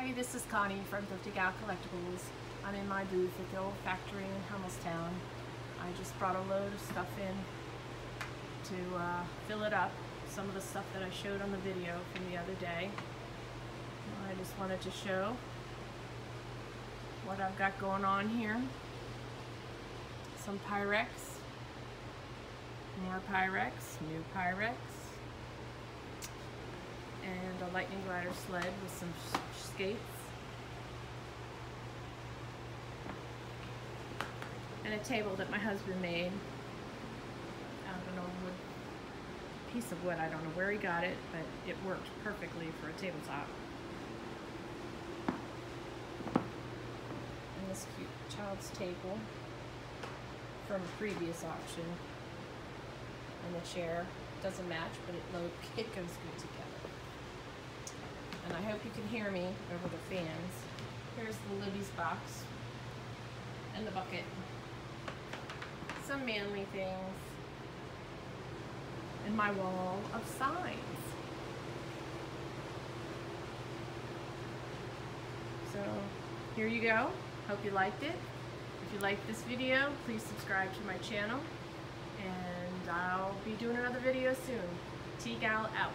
Hi, this is Connie from Thrifty Gal Collectibles. I'm in my booth at the Olde Factory in Hummelstown. I just brought a load of stuff in to uh, fill it up. Some of the stuff that I showed on the video from the other day. I just wanted to show what I've got going on here. Some Pyrex, more Pyrex, new Pyrex, a lightning glider sled with some skates. And a table that my husband made. I don't know, wood, piece of wood, I don't know where he got it, but it worked perfectly for a tabletop. And this cute child's table from a previous auction. And the chair doesn't match, but it, it goes good together. And I hope you can hear me over the fans. Here's the Libby's box and the bucket. Some manly things. And my wall of signs. So here you go. Hope you liked it. If you liked this video, please subscribe to my channel. And I'll be doing another video soon. T-Gal out.